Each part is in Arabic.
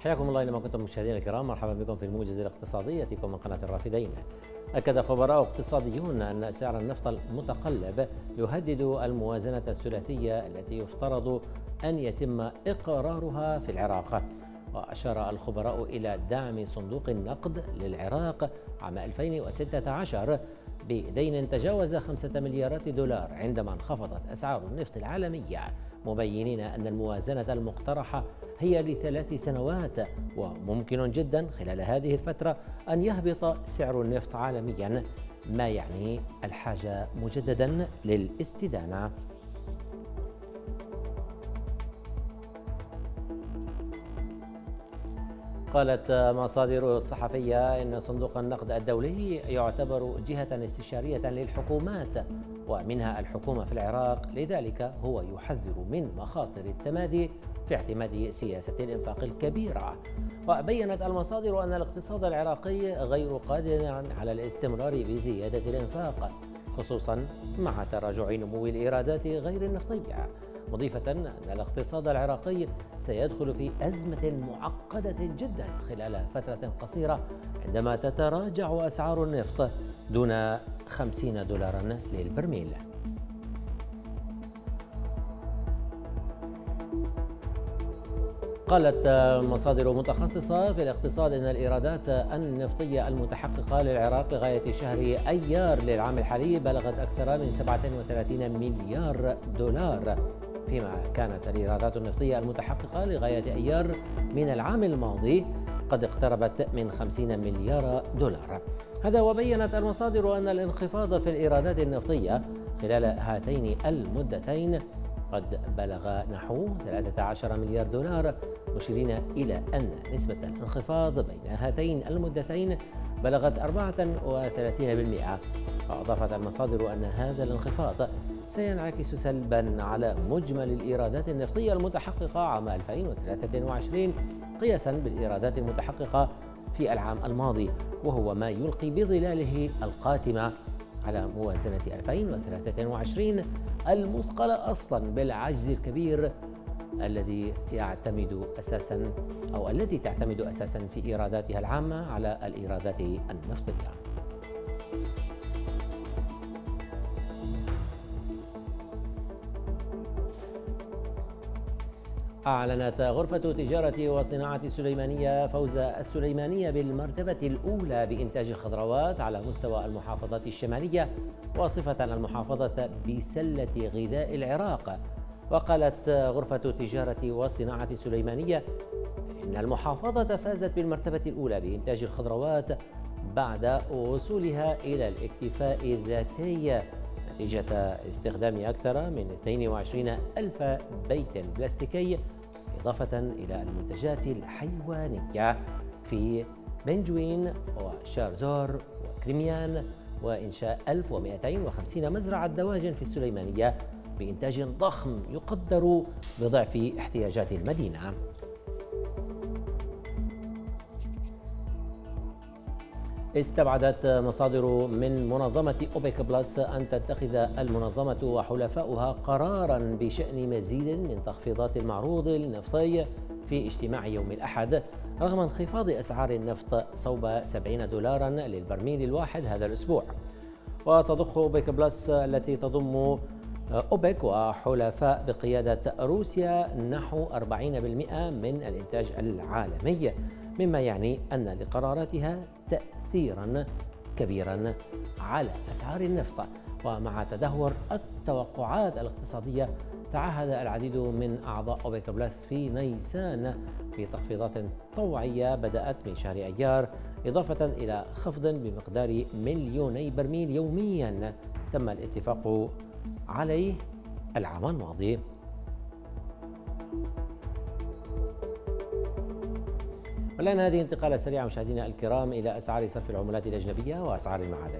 حياكم الله اينما كنتم مشاهدينا الكرام مرحبا بكم في الموجز الاقتصادي ياتيكم من قناة الرافدين. أكد خبراء اقتصاديون أن سعر النفط المتقلب يهدد الموازنة الثلاثية التي يفترض أن يتم إقرارها في العراق. وأشار الخبراء إلى دعم صندوق النقد للعراق عام 2016 بدين تجاوز خمسة مليارات دولار عندما انخفضت أسعار النفط العالمية. مبينين أن الموازنة المقترحة هي لثلاث سنوات وممكن جدا خلال هذه الفترة أن يهبط سعر النفط عالميا ما يعني الحاجة مجددا للاستدانة. قالت مصادر صحفية إن صندوق النقد الدولي يعتبر جهة استشارية للحكومات ومنها الحكومة في العراق لذلك هو يحذر من مخاطر التمادي في اعتماد سياسة الإنفاق الكبيرة. وبينت المصادر أن الاقتصاد العراقي غير قادر على الاستمرار بزيادة الإنفاق خصوصا مع تراجع نمو الإيرادات غير النفطية. مضيفة أن الاقتصاد العراقي سيدخل في أزمة معقدة جدا خلال فترة قصيرة عندما تتراجع أسعار النفط دون 50 دولارا للبرميل. قالت مصادر متخصصة في الاقتصاد أن الإيرادات النفطية المتحققة للعراق لغاية شهر أيار للعام الحالي بلغت أكثر من 37 مليار دولار فيما كانت الإيرادات النفطية المتحققة لغاية أيار من العام الماضي قد اقتربت من 50 مليار دولار. هذا وبينت المصادر أن الانخفاض في الإيرادات النفطية خلال هاتين المدتين قد بلغ نحو 13 مليار دولار مشيرين إلى أن نسبة الانخفاض بين هاتين المدتين بلغت 34% وأضافت المصادر أن هذا الانخفاض سينعكس سلبا على مجمل الإيرادات النفطية المتحققة عام 2023 قياسا بالإيرادات المتحققة في العام الماضي وهو ما يلقي بظلاله القاتمة. على موازنة 2023 المثقلة أصلا بالعجز الكبير الذي يعتمد أساسا أو التي تعتمد أساسا في إيراداتها العامة على الإيرادات النفطية. أعلنت غرفة تجارة وصناعة السليمانية فوز السليمانية بالمرتبة الأولى بإنتاج الخضروات على مستوى المحافظات الشمالية واصفة المحافظة بسلة غذاء العراق. وقالت غرفة تجارة وصناعة السليمانية إن المحافظة فازت بالمرتبة الأولى بإنتاج الخضروات بعد وصولها إلى الاكتفاء الذاتي. نتيجة استخدام أكثر من 22 ألف بيت بلاستيكي إضافة إلى المنتجات الحيوانية في بنجوين وشارزور وكريميان وإنشاء 1250 مزرعة دواجن في السليمانية بإنتاج ضخم يقدر بضعف احتياجات المدينة. استبعدت مصادر من منظمة أوبك بلس أن تتخذ المنظمة وحلفاؤها قرارا بشأن مزيد من تخفيضات المعروض النفطي في اجتماع يوم الأحد رغم انخفاض أسعار النفط صوب 70 دولارا للبرميل الواحد هذا الأسبوع. وتضخ أوبك بلس التي تضم أوبك وحلفاء بقيادة روسيا نحو 40% من الإنتاج العالمي مما يعني أن لقراراتها تأثيرا كبيرا على أسعار النفط. ومع تدهور التوقعات الاقتصادية تعهد العديد من أعضاء أوبك بلس في نيسان في تخفيضات طوعية بدأت من شهر أيار إضافة إلى خفض بمقدار مليوني برميل يوميا. تم الاتفاق عليه العام الماضي. والآن هذه انتقالة سريعة مشاهدينا الكرام إلى أسعار صرف العملات الأجنبية وأسعار المعادن.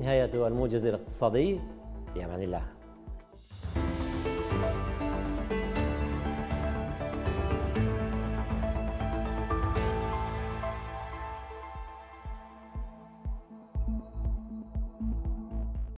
نهاية الموجز الاقتصادي بأمان الله.